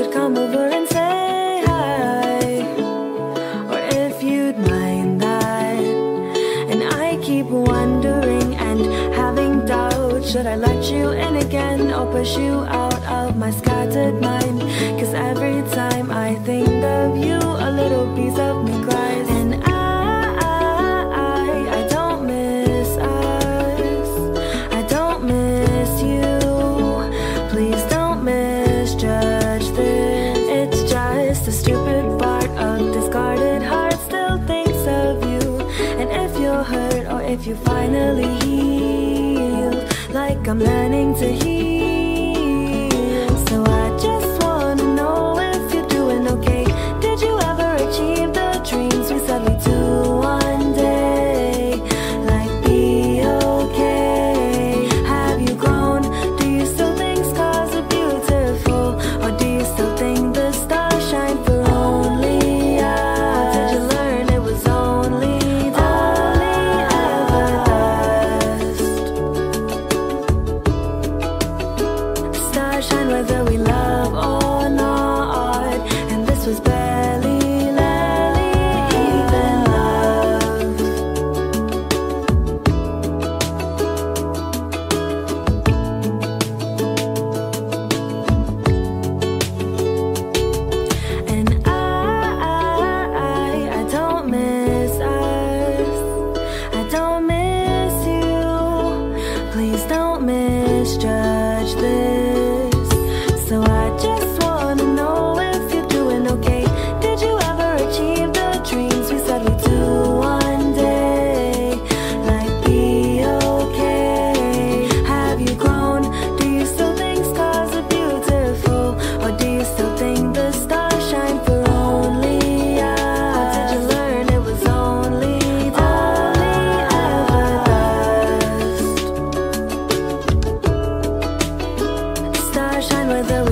and say hi, or if you'd mind that. And I keep wondering and having doubt Should I let you in again or push you out of my scattered mind? Cause every time I think of you, a little piece of me cries. If you finally heal, like I'm learning to heal. with the